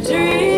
dream.